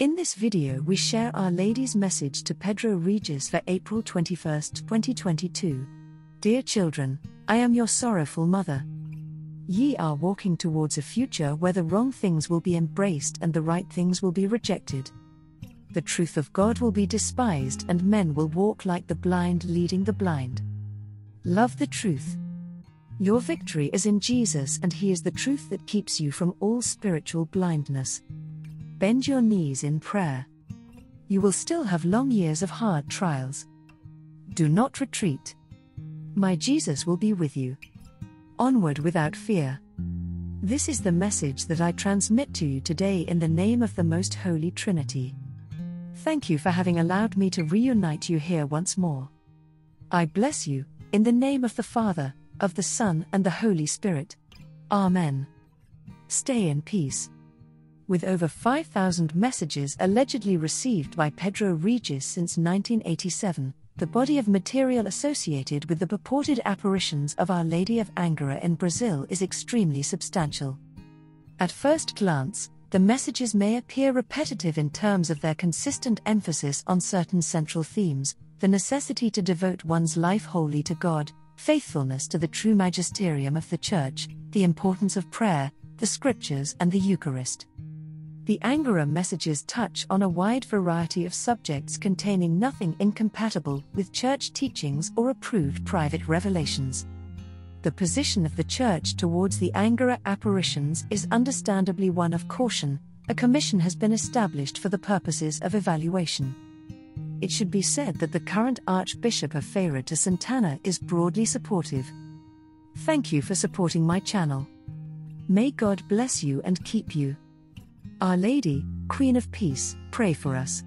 In this video, we share Our Lady's message to Pedro Regis for April 21, 2022. Dear children, I am your sorrowful mother. Ye are walking towards a future where the wrong things will be embraced and the right things will be rejected. The truth of God will be despised, and men will walk like the blind, leading the blind. Love the truth. Your victory is in Jesus, and He is the truth that keeps you from all spiritual blindness. Bend your knees in prayer. You will still have long years of hard trials. Do not retreat. My Jesus will be with you. Onward without fear. This is the message that I transmit to you today in the name of the Most Holy Trinity. Thank you for having allowed me to reunite you here once more. I bless you, in the name of the Father, of the Son, and the Holy Spirit. Amen. Stay in peace. With over 5,000 messages allegedly received by Pedro Regis since 1987, the body of material associated with the purported apparitions of Our Lady of Anguera in Brazil is extremely substantial. At first glance, the messages may appear repetitive in terms of their consistent emphasis on certain central themes the necessity to devote one's life wholly to God, faithfulness to the true magisterium of the Church, the importance of prayer, the Scriptures, and the Eucharist. The Anguera messages touch on a wide variety of subjects containing nothing incompatible with Church teachings or approved private revelations the position of the Church towards the Anguera apparitions is understandably one of caution. A commission has been established for the purposes of evaluation. It should be said that the current Archbishop of Feira de Santana is broadly supportive. Thank you for supporting my channel. May God bless you and keep you. Our Lady, Queen of Peace, pray for us.